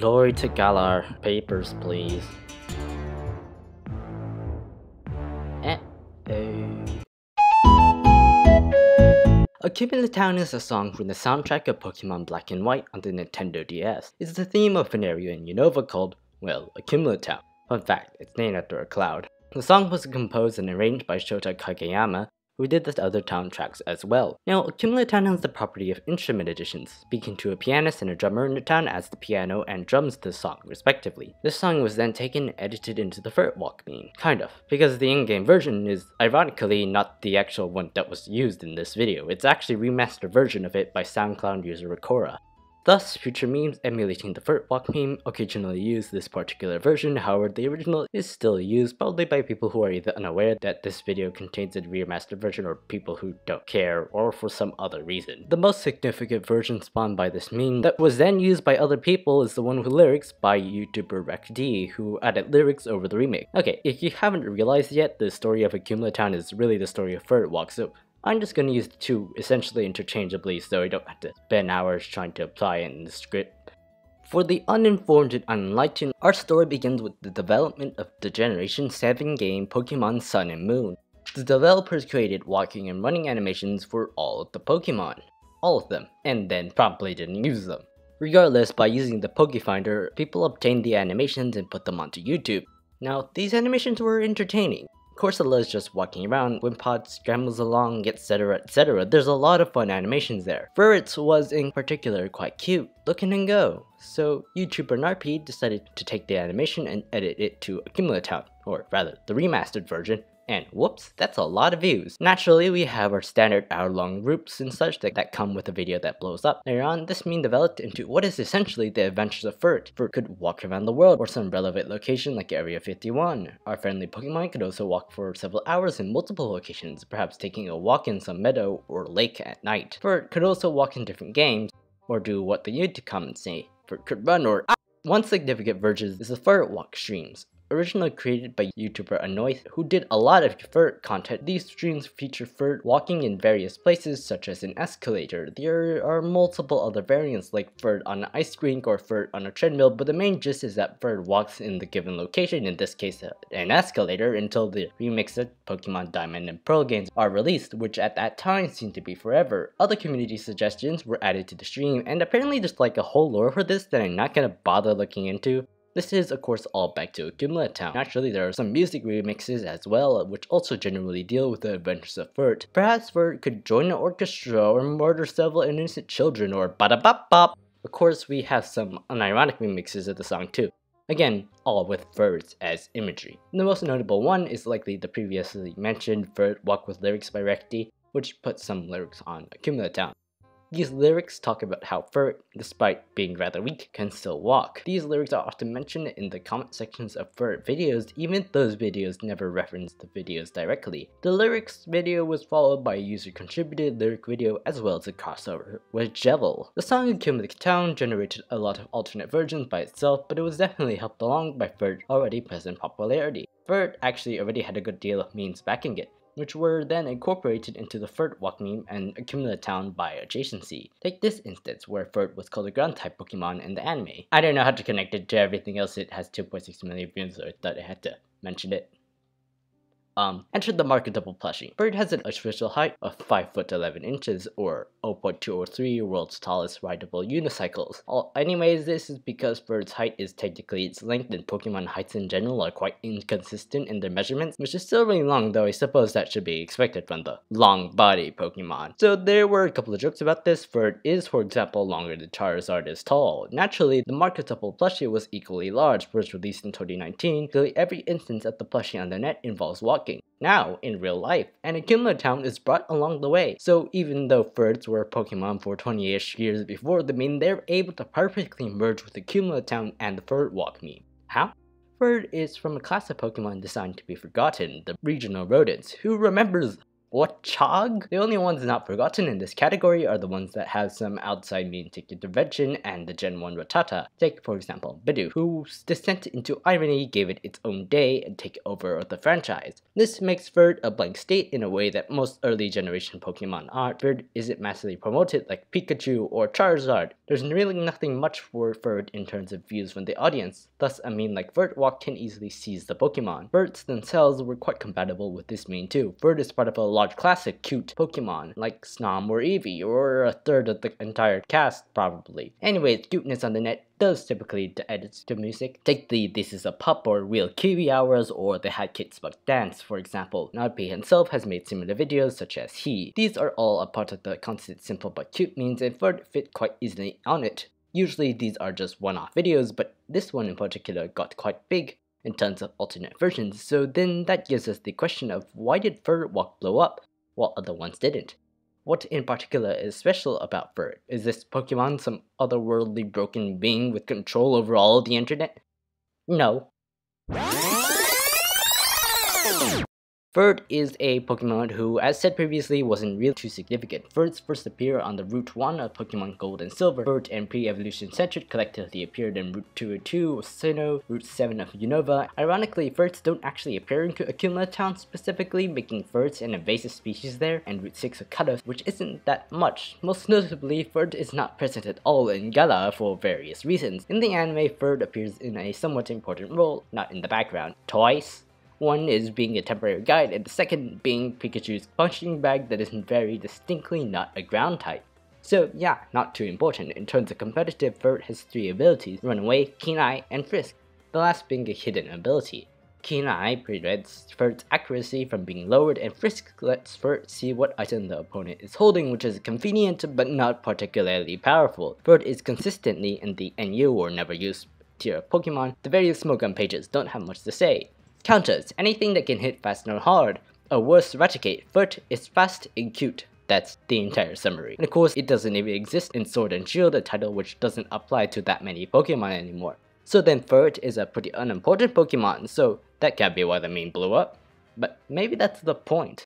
Glory to Galar. Papers, please. Oh. Accumula Town is a song from the soundtrack of Pokemon Black and White on the Nintendo DS. It's the theme of an area in Unova called, well, Accumula Town. Fun fact, it's named after a cloud. The song was composed and arranged by Shota Kageyama, who did the other town tracks as well. Now, Accumula Town has the property of instrument additions, speaking to a pianist and a drummer in the town as the piano and drums the song, respectively. This song was then taken and edited into the Furret Walk meme. Kind of, because the in-game version is, ironically, not the actual one that was used in this video. It's actually remastered version of it by SoundCloud user Ricora. Thus, future memes emulating the Furret Walk meme occasionally use this particular version, however the original is still used probably by people who are either unaware that this video contains a remastered version or people who don't care or for some other reason. The most significant version spawned by this meme that was then used by other people is the one with lyrics by YouTuber RecD who added lyrics over the remake. Okay, if you haven't realized yet, the story of Town is really the story of Furret Walk, so I'm just going to use the two essentially interchangeably so I don't have to spend hours trying to apply it in the script. For the uninformed and unenlightened, our story begins with the development of the Generation 7 game Pokemon Sun and Moon. The developers created walking and running animations for all of the Pokemon. All of them, and then promptly didn't use them. Regardless, by using the Pokefinder, people obtained the animations and put them onto YouTube. Now, these animations were entertaining, Corsola is just walking around, Wimpod scrambles along, etc, etc. There's a lot of fun animations there. Furret's was in particular quite cute, looking and go. So YouTuber Narp decided to take the animation and edit it to Accumula Town, or rather, the remastered version, and whoops, that's a lot of views. Naturally, we have our standard hour-long groups and such that, that come with a video that blows up. Later on, this meme developed into what is essentially the adventures of Furret. Furret could walk around the world or some relevant location like Area 51. Our friendly Pokemon could also walk for several hours in multiple locations, perhaps taking a walk in some meadow or lake at night. Furret could also walk in different games, or do what the YouTube comments say. Furret could run or ah, one significant version is the Furret Walk streams, Originally created by YouTuber Anoith, who did a lot of Furret content, these streams feature Furret walking in various places such as an escalator. There are multiple other variants like Furret on an ice rink or Furret on a treadmill, but the main gist is that Furret walks in the given location, in this case an escalator, until the remixed Pokemon Diamond and Pearl games are released, which at that time seemed to be forever. Other community suggestions were added to the stream, and apparently there's like a whole lore for this that I'm not gonna bother looking into. This is of course all back to Accumula Town. Naturally there are some music remixes as well which also generally deal with the adventures of Furret. Perhaps Furret could join an orchestra or murder several innocent children or bada bop bop. Of course we have some unironic remixes of the song too. Again, all with Furret as imagery. The most notable one is likely the previously mentioned Furret Walk with Lyrics by RecD, which puts some lyrics on Accumula Town. These lyrics talk about how Furret, despite being rather weak, can still walk. These lyrics are often mentioned in the comment sections of Furret videos, even those videos never reference the videos directly. The lyrics video was followed by a user-contributed lyric video as well as a crossover with Jevil. The song Accumulative Town generated a lot of alternate versions by itself, but it was definitely helped along by Furret's already present popularity. Furret actually already had a good deal of means backing it, which were then incorporated into the Furret Walk and Accumula Town by adjacency. Take this instance where Furret was called a ground type Pokemon in the anime. I don't know how to connect it to everything else, it has 2.6 million views, so I thought I had to mention it. Um, enter the marketable plushie. Furret has an official height of 5 foot 11 inches or 0.203 world's tallest rideable unicycles. All, anyways, this is because Furret's height is technically its length and Pokemon heights in general are quite inconsistent in their measurements, which is still really long though I suppose that should be expected from the long body Pokemon. So there were a couple of jokes about this, Furret is for example longer than Charizard is tall. Naturally, the marketable plushie was equally large, first released in 2019, Clearly, every instance of the plushie on the net involves walking now in real life, and Accumula Town is brought along the way. So even though Furrets were Pokemon for 20-ish years before the meme, they're able to perfectly merge with Accumula Town and the Furret Walk meme. How? Furret is from a class of Pokemon designed to be forgotten, the regional rodents. Who remembers Watchog? The only ones not forgotten in this category are the ones that have some outside Memetic intervention and the Gen 1 Rattata. Take, for example, Bidoof, whose descent into irony gave it its own day and take over the franchise. This makes Furret a blank state in a way that most early generation Pokemon aren't. Furret isn't massively promoted like Pikachu or Charizard. There's really nothing much for Furret in terms of views from the audience, thus a meme like Furret Walk can easily seize the Pokemon. Furrets themselves were quite compatible with this meme too. Furret is part of a large classic cute Pokemon like Snom or Eevee, or a third of the entire cast probably. Anyways, cuteness on the net does typically the edits to music. Take the This Is a Pup or Real Kiwi Hours or the Hat Kids But Dance for example. Nodpay himself has made similar videos such as he. These are all a part of the constant simple but cute means and Furret fit quite easily on it. Usually these are just one-off videos, but this one in particular got quite big in terms of alternate versions, so then that gives us the question of why did Furret Walk blow up while other ones didn't? What in particular is special about Furret? Is this Pokemon some otherworldly broken being with control over all the internet? No. Furret is a Pokemon who, as said previously, wasn't really too significant. Furrets first appear on the Route 1 of Pokemon Gold and Silver. Furret and pre-evolution Sentret collectively appeared in Route 202 of Sinnoh, Route 7 of Unova. Ironically, Furrets don't actually appear in Accumula Town specifically, making Furrets an invasive species there, and Route 6 of Kalos, which isn't that much. Most notably, Furret is not present at all in Galar for various reasons. In the anime, Furret appears in a somewhat important role, not in the background. Twice? One is being a temporary guide, and the second being Pikachu's punching bag that is very distinctly not a ground type. So yeah, not too important. In terms of competitive, Furret has three abilities, Run Away, Keen Eye, and Frisk, the last being a hidden ability. Keen Eye prevents Furret's accuracy from being lowered, and Frisk lets Furret see what item the opponent is holding, which is convenient but not particularly powerful. Furret is consistently in the NU or never use tier of Pokemon. The various Smogon pages don't have much to say. Counters, anything that can hit fast and hard. A worse Raticate, Furret is fast and cute. That's the entire summary. And of course, it doesn't even exist in Sword and Shield, a title which doesn't apply to that many Pokemon anymore. So then Furret is a pretty unimportant Pokemon, so that can't be why the meme blew up. But maybe that's the point.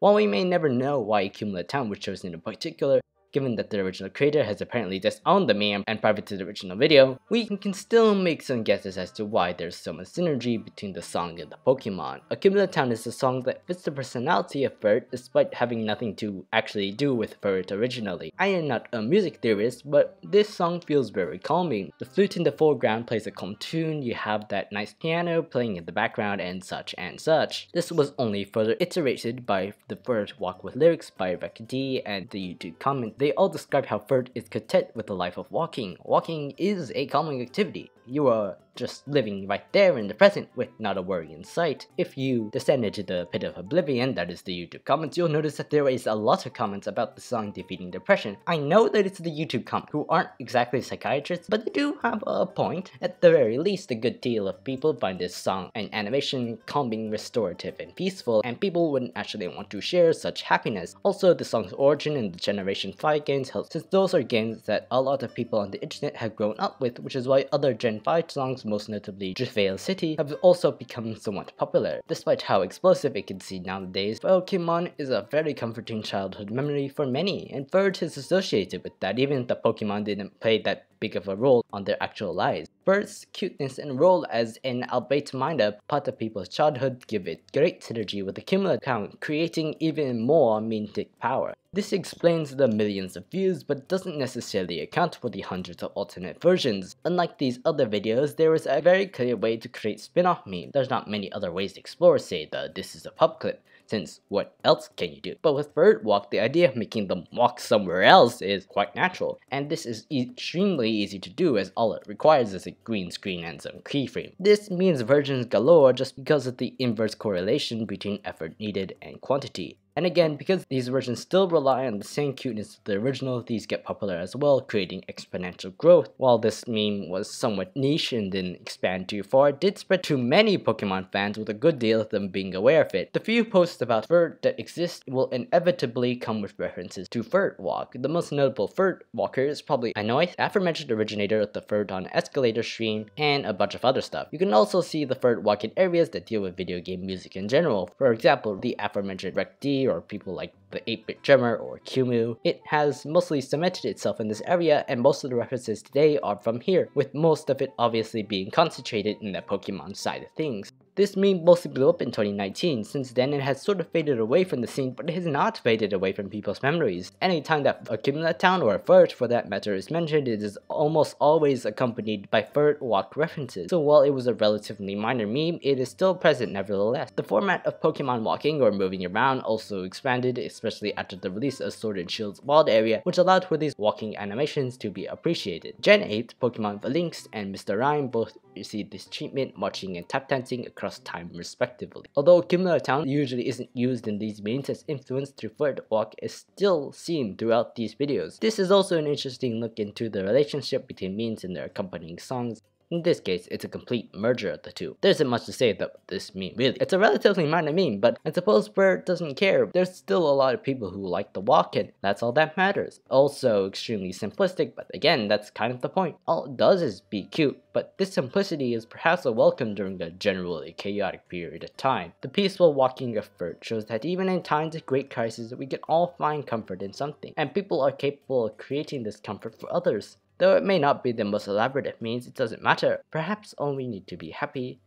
While we may never know why Accumula Town was chosen in particular, Given that the original creator has apparently disowned the meme and private to the original video, we can still make some guesses as to why there's so much synergy between the song and the Pokemon. Accumula Town is a song that fits the personality of Furret despite having nothing to actually do with Furret originally. I am not a music theorist, but this song feels very calming. The flute in the foreground plays a calm tune, you have that nice piano playing in the background and such and such. This was only further iterated by the Furret Walk with lyrics by RecD and the YouTube comment they all describe how Furret is content with the life of walking. Walking is a calming activity. You are just living right there in the present with not a worry in sight. If you descend into the pit of oblivion, that is the YouTube comments, you'll notice that there is a lot of comments about the song defeating depression. I know that it's the YouTube comments who aren't exactly psychiatrists, but they do have a point. At the very least, a good deal of people find this song and animation calming, restorative, and peaceful, and people wouldn't actually want to share such happiness. Also, the song's origin in the Generation 5 games helps since those are games that a lot of people on the internet have grown up with, which is why other Gen 5 songs most notably Driftveil City, have also become somewhat popular. Despite how explosive it can seem nowadays, Pokemon is a very comforting childhood memory for many, and Furret is associated with that even if the Pokemon didn't play that big of a role on their actual lives. Furret's cuteness and role as an albeit minor part of people's childhood give it great synergy with the Accumula account, creating even more Memetic power. This explains the millions of views, but doesn't necessarily account for the hundreds of alternate versions. Unlike these other videos, there is a very clear way to create spin-off memes. There's not many other ways to explore, say the this is a pub clip since what else can you do? But with Furret Walk, the idea of making them walk somewhere else is quite natural, and this is extremely easy to do as all it requires is a green screen and some keyframe. This means versions galore just because of the inverse correlation between effort needed and quantity. And again, because these versions still rely on the same cuteness of the original, these get popular as well, creating exponential growth. While this meme was somewhat niche and didn't expand too far, it did spread to many Pokemon fans with a good deal of them being aware of it. The few posts about Furret that exist will inevitably come with references to Furret Walk. The most notable Furret Walker is probably Inoith, aforementioned originator of the Furret on Escalator stream, and a bunch of other stuff. You can also see the Furret Walk in areas that deal with video game music in general. For example, the aforementioned Rec D or people like the 8-bit drummer or Kumu. It has mostly cemented itself in this area and most of the references today are from here, with most of it obviously being concentrated in the Pokemon side of things. This meme mostly blew up in 2019, since then it has sort of faded away from the scene, but it has not faded away from people's memories. Anytime that a Kimla town or a Furret for that matter is mentioned, it is almost always accompanied by Furret walk references. So while it was a relatively minor meme, it is still present nevertheless. The format of Pokemon walking or moving around also expanded, especially after the release of Sword and Shield's Wild Area, which allowed for these walking animations to be appreciated. Gen 8, Pokemon Falinks, and Mr. Rime both received this treatment, marching and tap dancing across time respectively. Although Accumula Town usually isn't used in these memes as influence through Furret Walk is still seen throughout these videos. This is also an interesting look into the relationship between memes and their accompanying songs, in this case, it's a complete merger of the two. There isn't much to say about this meme, really. It's a relatively minor meme, but I suppose Furret doesn't care. There's still a lot of people who like the walk and that's all that matters. Also extremely simplistic, but again, that's kind of the point. All it does is be cute, but this simplicity is perhaps a welcome during a generally chaotic period of time. The peaceful walking of Furret shows that even in times of great crisis, we can all find comfort in something, and people are capable of creating this comfort for others. Though it may not be the most elaborate means, it doesn't matter. Perhaps all we need to be happy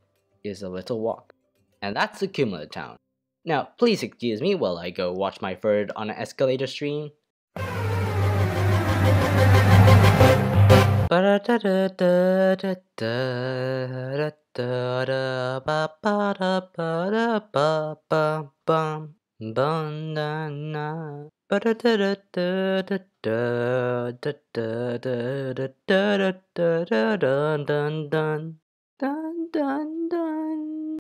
is a little walk. And that's the Accumula Town. Now, please excuse me while I go watch my bird on an escalator stream. Dun dun dun.